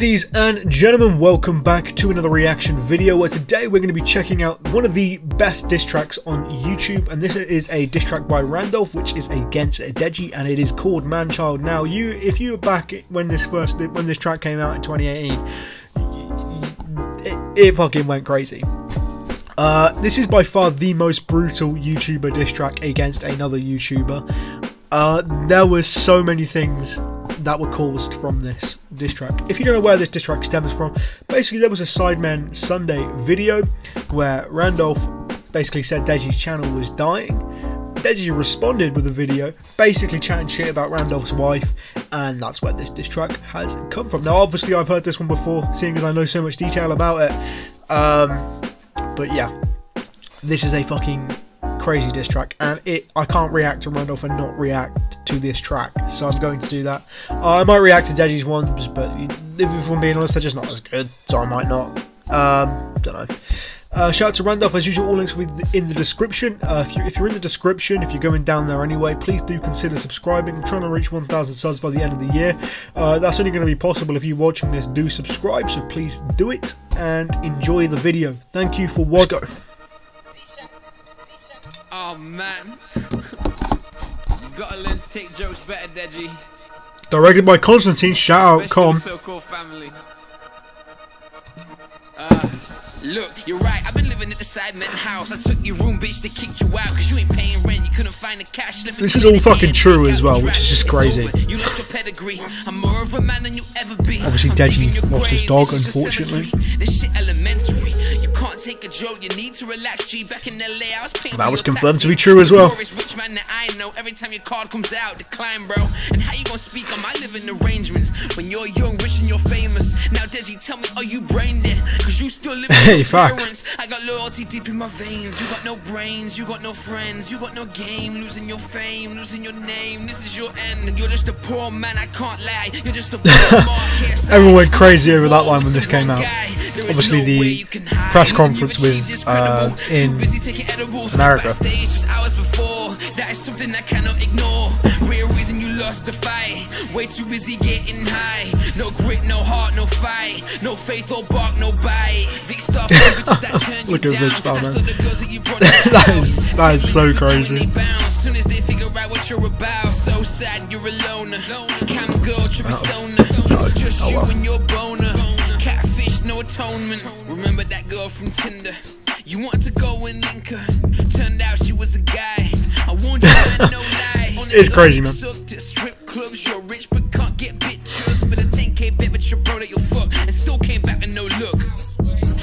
Ladies and gentlemen, welcome back to another reaction video where today we're going to be checking out one of the best diss tracks on YouTube and this is a diss track by Randolph which is against Deji and it is called Manchild. Now you, if you were back when this first, when this track came out in 2018, it, it fucking went crazy. Uh, this is by far the most brutal YouTuber diss track against another YouTuber. Uh, there were so many things that were caused from this diss track. If you don't know where this diss track stems from, basically there was a Sidemen Sunday video where Randolph basically said Deji's channel was dying. Deji responded with a video basically chatting shit about Randolph's wife, and that's where this diss track has come from. Now, obviously, I've heard this one before, seeing as I know so much detail about it. Um, but yeah, this is a fucking crazy diss track, and it I can't react to Randolph and not react to this track, so I'm going to do that. Uh, I might react to Deji's ones, but if I'm being honest, they're just not as good, so I might not. Um, don't know. Uh, shout out to Randolph, as usual, all links will be in the description. Uh, if, you, if you're in the description, if you're going down there anyway, please do consider subscribing. I'm trying to reach 1,000 subs by the end of the year. Uh, that's only going to be possible if you're watching this do subscribe, so please do it and enjoy the video. Thank you for watching. Oh man. you gotta learn to take jokes better, Deji. Directed by Constantine, shout out, com. So cool family. Uh, look, you're right. I've been living at the Sidemen house. I took your room, bitch. They kicked you out because you ain't paying rent. You couldn't find the cash. This is all fucking true as well, which is just crazy. You lost your pedigree. I'm more of a man than you ever be. Obviously, Deji lost his dog, unfortunately. This shit elementary take a joke, you need to relax. G back in LA, I was paying That was confirmed to be true as well. Rich man that I know, every time your card comes out, decline, bro. And how you gonna speak on my living arrangements when you're young, rich, and you're famous? Now, Deji, tell me, are you brain dead? Cause you still live hey, with your parents. I got loyalty deep in my veins. You got no brains, you got no friends, you got no game. Losing your fame, losing your name. This is your end. You're just a poor man, I can't lie. You're just a poor mark. Everyone went crazy over that line when this came out obviously the press conference with uh, in America. That is something I cannot ignore. Real reason you lost the fight. Way too busy getting high. No grit, no heart, no fight. No faith or bark, no bite. Look at Big Star, man. that is that is so crazy. Soon as they figure out what you're about, so sad you're alone. Cam girl, stoner. Just you and your boner no atonement. Remember that girl from Tinder? You want to go and link her. Turned out she was a guy. I warned you, man, no lie. it's crazy, man. Strip clubs, you're rich but can't get bitches for the 10k bet, but you're bro that you'll fuck and still came back with no look.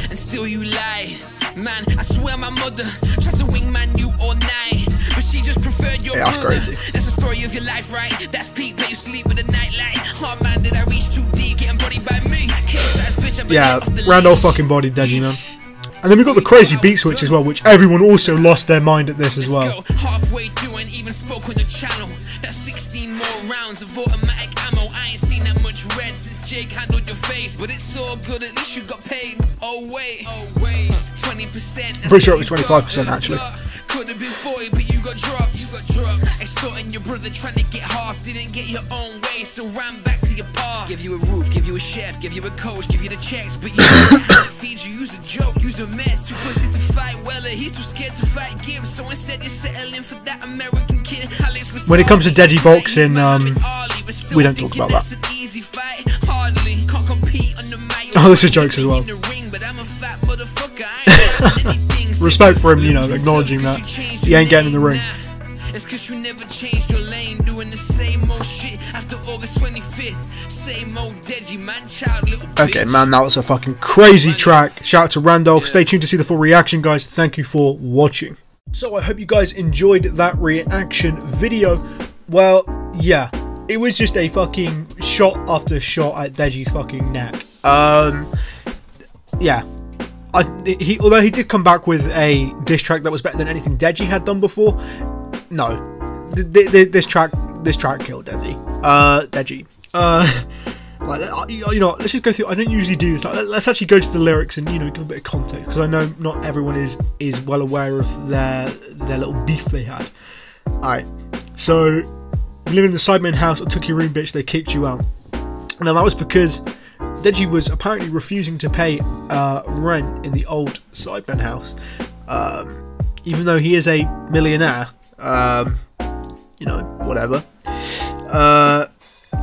And still you lie, man. I swear my mother tried to wingman you all night, but she just preferred your yeah, that's brother. crazy. That's the story of your life, right? That's peak, but you sleep with a nightlight. Oh man, did Yeah, Randolph fucking body, Deji, man. And then we got the crazy beat switch as well, which everyone also lost their mind at this as well. Halfway through and even spoke on the channel. That's 16 more rounds of automatic ammo. I ain't seen that much red since Jake handled your face. But it's all good, at least you got paid. Oh wait, oh wait, 20%. I'm pretty sure it was 25% actually. Could have been 40, but you got dropped. You got dropped. Extorting your brother, trying to get half. Didn't get your own way, so ran back to your path. Give you a roof, give you a chef, give you a coach, give you the checks, but you feed you. Use the joke, use the mess. Too pussy to fight Weller, he's too scared to fight Gibbs. So instead, you're settling for that American kid. When it comes to Deji boxing, um, we don't talk about that. Oh, this is jokes as well. Respect for him, you know, acknowledging that he ain't getting in the ring. It's cause you never changed your lane, doing the same old shit after August 25th. Same old Deji man, child, little Okay, man, that was a fucking crazy track. Shout out to Randolph. Stay tuned to see the full reaction, guys. Thank you for watching. So I hope you guys enjoyed that reaction video. Well, yeah, it was just a fucking shot after shot at Deji's fucking neck. Um, yeah, I, he, although he did come back with a diss track that was better than anything Deji had done before, no, this track this track killed Deji. Uh, Deji. Uh, like, you know, let's just go through. I don't usually do this. Like, let's actually go to the lyrics and you know give a bit of context because I know not everyone is is well aware of their their little beef they had. All right, so living in the Sidemen house. I took your room, bitch. They kicked you out. Now that was because Deji was apparently refusing to pay uh, rent in the old Sidemen house, um, even though he is a millionaire. Um, you know, whatever. Uh,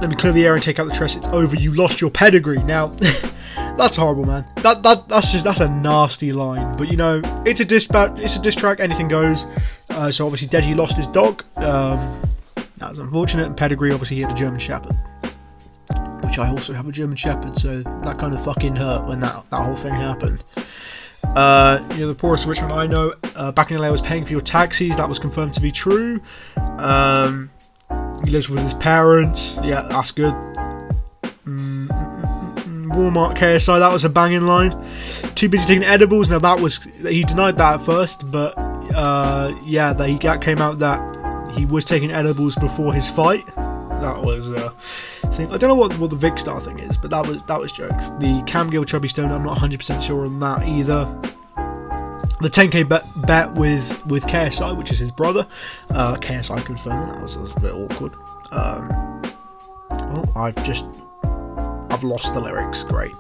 let me clear the air and take out the trash. It's over. You lost your pedigree. Now, that's horrible, man. That that that's just that's a nasty line. But you know, it's a diss it's a diss track. Anything goes. Uh, so obviously, Deji lost his dog. Um, that was unfortunate. And pedigree, obviously, he had a German Shepherd, which I also have a German Shepherd. So that kind of fucking hurt when that that whole thing happened. Uh, you know, the poorest Richmond I know uh, back in the LA was paying for your taxis. That was confirmed to be true. Um, he lives with his parents. Yeah, that's good. Mm, mm, mm, Walmart KSI, that was a banging line. Too busy taking edibles. Now that was he denied that at first, but uh, yeah, that that came out that he was taking edibles before his fight. That was uh, thing. I don't know what what the Vic Star thing is, but that was that was jokes. The Cam Gill Chubby Stone, I'm not 100% sure on that either the 10k bet, bet with with KSI, which is his brother. Uh, KSI confirmed that was, was a bit awkward. Um, oh, I've just I've lost the lyrics. Great.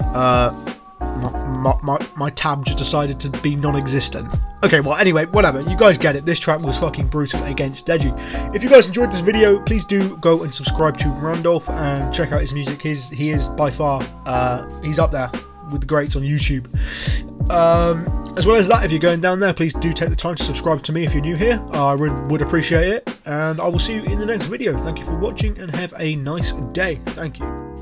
Uh, my, my, my tab just decided to be non-existent. Okay, well, anyway, whatever. You guys get it. This track was fucking brutal against Deji. If you guys enjoyed this video, please do go and subscribe to Randolph and check out his music. His, he is by far, uh, he's up there with the greats on YouTube. Um, as well as that, if you're going down there, please do take the time to subscribe to me if you're new here. I would, would appreciate it. And I will see you in the next video. Thank you for watching and have a nice day. Thank you.